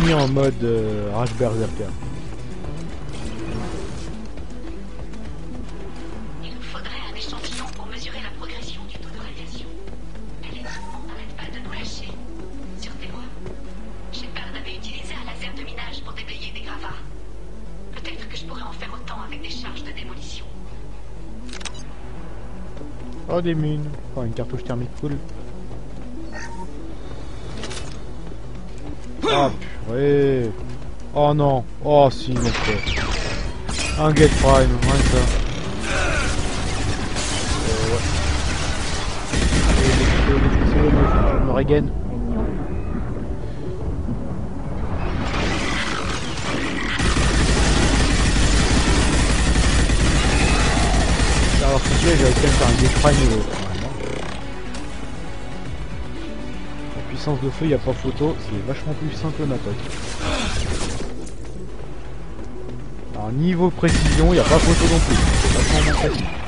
mis en mode euh, Rage Berserker. Il nous faudrait un échantillon pour mesurer la progression du taux de radiation. Les équipements n'arrêtent pas de nous lâcher. Sur tes voies, Shepard avait utilisé un laser de minage pour déblayer des gravats. Peut-être que je pourrais en faire autant avec des charges de démolition. Oh des mines. Oh une cartouche thermique cool. Ah purée. Oh non. Oh si, mon frère. Un Get Prime, rien que ça. Euh, ouais. Et les- les- les- me regaine. Alors j'avais quand même un Get Prime puissance de feu, il n'y a pas photo, c'est vachement plus simple matos. Alors niveau précision, il n'y a pas photo non plus.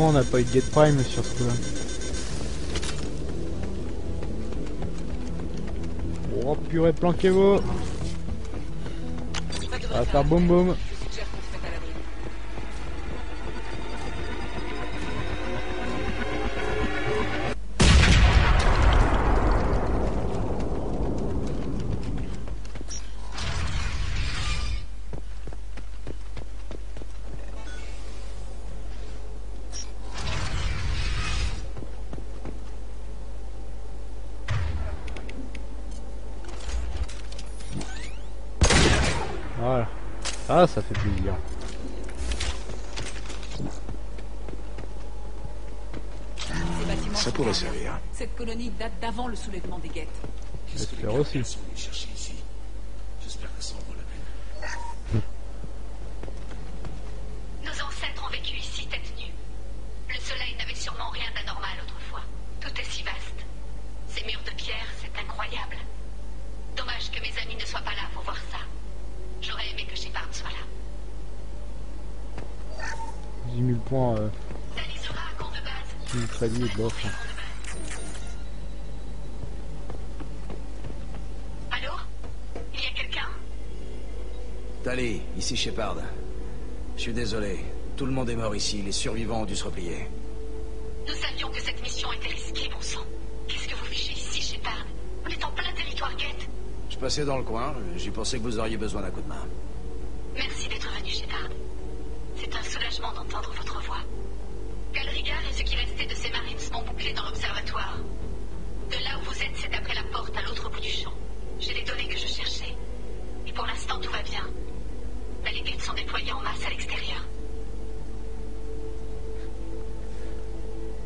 On n'a pas eu de Get Prime sur ce coup-là. Oh purée, planquez-vous va faire boum boum Voilà. Ah, ça fait plaisir. Ces bâtiments Ça pourrait servir. Cette colonie date d'avant le soulèvement des guettes. J'espère aussi. 10 000 points euh, Talisera à camp de base. qui crédit et bof. hein. Allô? Il y a quelqu'un? Tali, ici Shepard. Je suis désolé. Tout le monde est mort ici. Les survivants ont dû se replier. Nous savions que cette mission était risquée, bon sang. Qu'est-ce que vous fichez ici, Shepard? On est en plein territoire guette. Je passais dans le coin. J'ai pensé que vous auriez besoin d'un coup de main.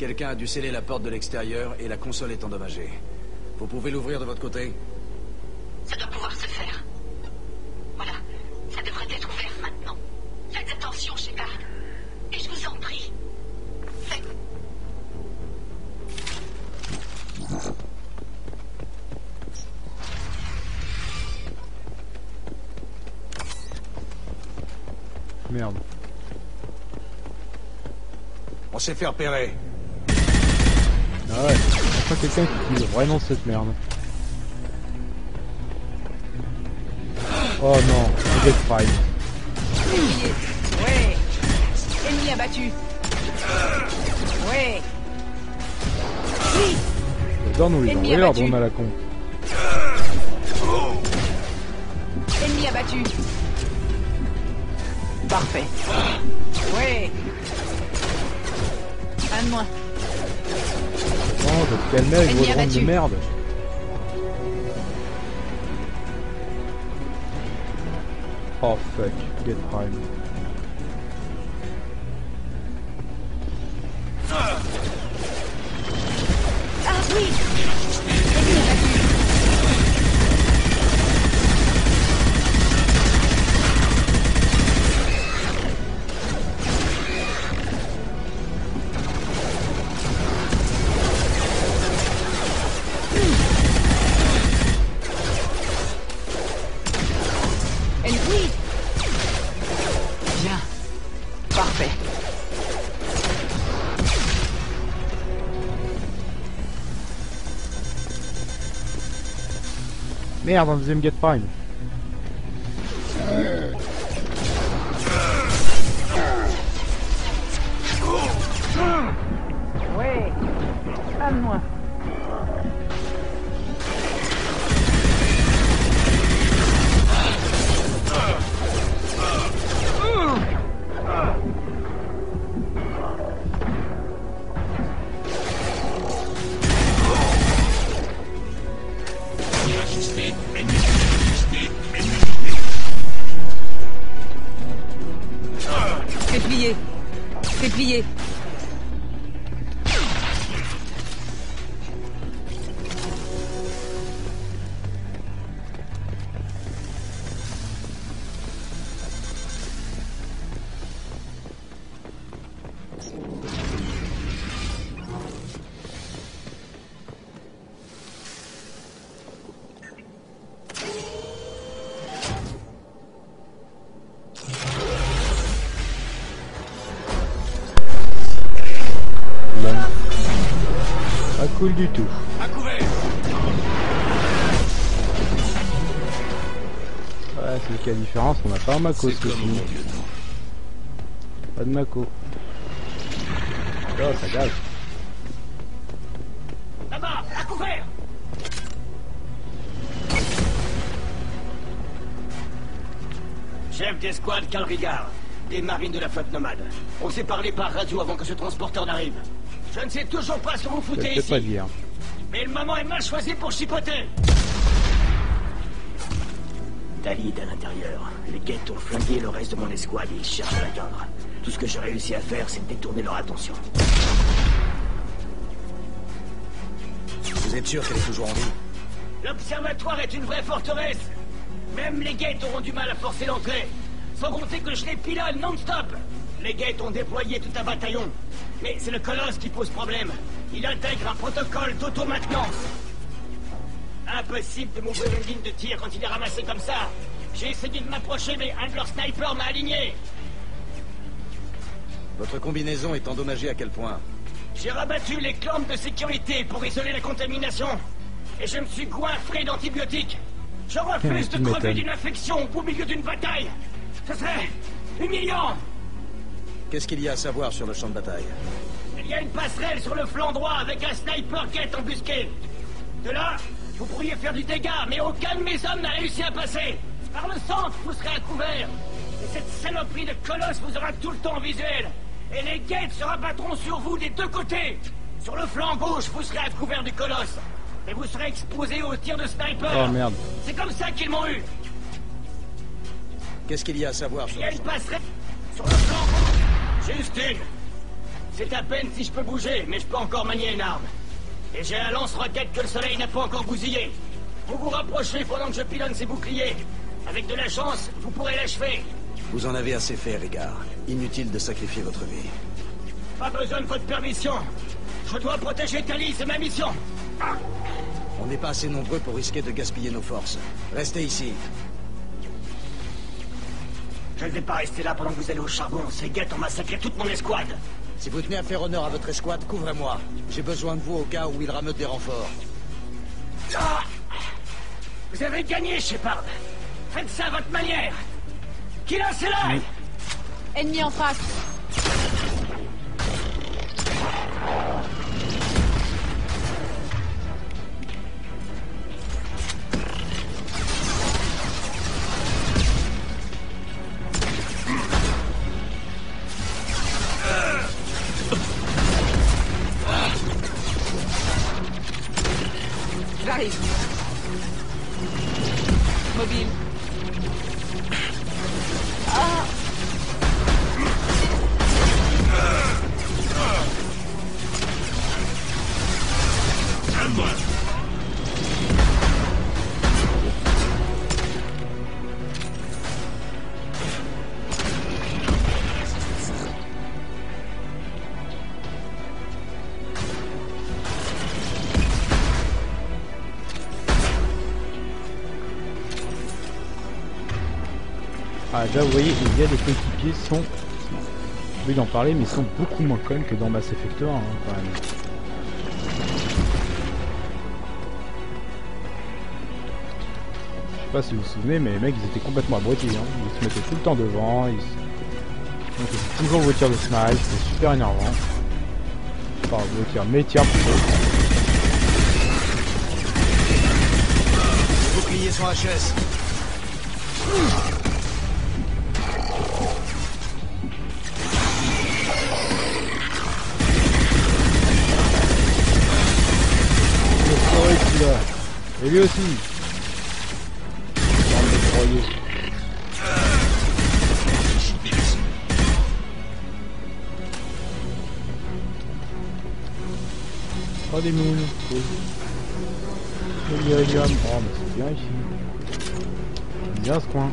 Quelqu'un a dû sceller la porte de l'extérieur et la console est endommagée. Vous pouvez l'ouvrir de votre côté Ça doit pouvoir se faire. Voilà, ça devrait être ouvert maintenant. Faites attention, Shepard. Et je vous en prie. Faites... Merde. On s'est fait repérer. Ah ouais, pas quelqu'un qui utilise vraiment cette merde. Oh non, Get Prime. Oublié. Ouais. Ennemi abattu. Ouais. Oui. Donne-nous les Ennemi envoyer on a la con. Ennemi abattu. Parfait. Ouais. Un de moins. Te calmer avec vos drones de merde. Oh fuck, Get Prime. Ah oui. Merde, un deuxième Get Prime. Ouais. Un de C'est plié. C'est cool du tout. À couvert Ouais, c'est le cas différence, on n'a pas un Mako ce. Pas de Mako. Oh, ça gage. Là-bas, à couvert Chef d'escouade Calrigar, des marines de la flotte nomade. On s'est parlé par radio avant que ce transporteur n'arrive. Je ne sais toujours pas ce que vous Je foutez peux pas ici, dire. mais le moment est mal choisi pour chipoter. Dali est à l'intérieur. Les guettes ont flingué le reste de mon escouade et ils cherchent à l'atteindre. Tout ce que j'ai réussi à faire, c'est de détourner leur attention. Vous êtes sûr qu'elle est toujours en vie? L'observatoire est une vraie forteresse. Même les guettes auront du mal à forcer l'entrée. Sans compter que je les pilonne non-stop. Les guettes ont déployé tout un bataillon. Mais c'est le colosse qui pose problème. Il intègre un protocole d'auto-maintenance. Impossible de m'ouvrir une ligne de tir quand il est ramassé comme ça. J'ai essayé de m'approcher, mais un de leurs snipers m'a aligné. Votre combinaison est endommagée à quel point J'ai rabattu les clampes de sécurité pour isoler la contamination. Et je me suis goinfré d'antibiotiques. Je refuse de crever d'une infection au milieu d'une bataille. Ce serait humiliant. Qu'est-ce qu'il y a à savoir sur le champ de bataille Il y a une passerelle sur le flanc droit avec un sniper guette embusqué. De là, vous pourriez faire du dégât, mais aucun de mes hommes n'a réussi à passer. Par le centre, vous serez à couvert. Et cette saloperie de colosse vous aura tout le temps en visuel. Et les guettes se rabattront sur vous des deux côtés. Sur le flanc gauche, vous serez à couvert du colosse. Et vous serez exposé aux tirs de sniper. Oh merde. C'est comme ça qu'ils m'ont eu. Qu'est-ce qu'il y a à savoir Il sur y a le une passerelle Juste une. C'est à peine si je peux bouger, mais je peux encore manier une arme. Et j'ai un lance-roquette que le soleil n'a pas encore bousillé. Vous vous rapprochez pendant que je pilonne ces boucliers. Avec de la chance, vous pourrez l'achever. Vous en avez assez fait, Régard. Inutile de sacrifier votre vie. Pas besoin de votre permission. Je dois protéger Tali, c'est ma mission. On n'est pas assez nombreux pour risquer de gaspiller nos forces. Restez ici. Je ne vais pas rester là pendant que vous allez au charbon. Ces guettes ont massacré toute mon escouade. Si vous tenez à faire honneur à votre escouade, couvrez-moi. J'ai besoin de vous au cas où il rameute des renforts. Ah vous avez gagné, Shepard. Faites ça à votre manière. Qui là, c'est là? Ennemi en face. Mobile. Ah, déjà, vous voyez, il y a des coéquipiers sont. J'ai envie d'en parler, mais ils sont beaucoup moins connes que dans Mass Effect 1, hein, quand même. Je sais pas si vous vous souvenez, mais les mecs, ils étaient complètement abrutis. Hein. Ils se mettaient tout le temps devant, ils, se... toujours vos tirs de snipe, c'était super énervant. Enfin, vos tirs, mes tirs plutôt. Les boucliers sont HS. Forêt qui là. Et lui aussi. Bande de. Oh des moules. Cool. Le l'iridium. Oh mais c'est bien ici. Bien ce coin.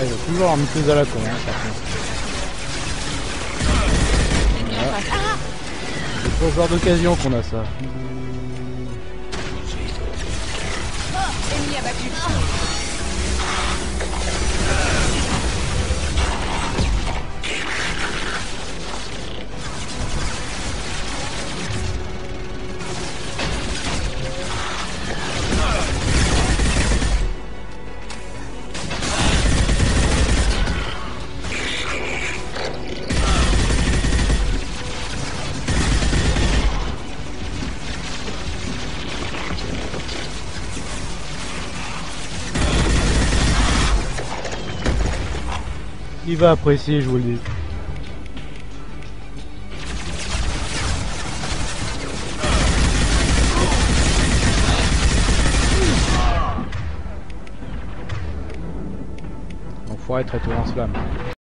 Ah, il va toujours une mitrailleuse à la con, hein, par contre. Face. Ah C'est pour ce genre d'occasion qu'on a ça. Ennemi Il va apprécier, je vous le dis. L'enfoiré traite en flamme.